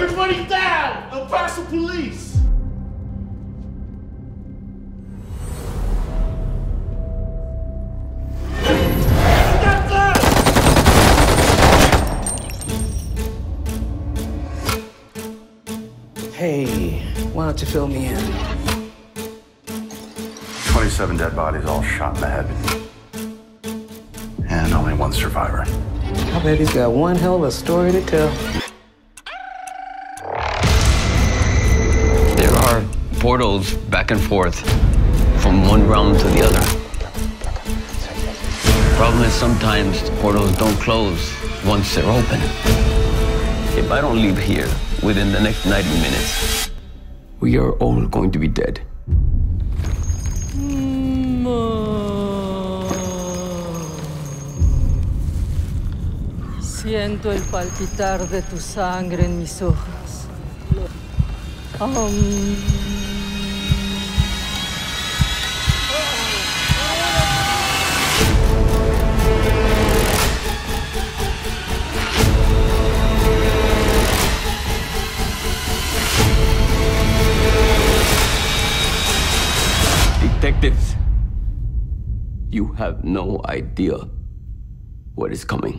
Everybody down! El Paso Police! Get that! Hey, why don't you fill me in? 27 dead bodies, all shot in the head. And only one survivor. I bet he's got one hell of a story to tell. Portals back and forth from one realm to the other. Problem is sometimes portals don't close once they're open. If I don't leave here within the next 90 minutes, we are all going to be dead. Siento el palpitar de tu sangre en mis. You have no idea what is coming.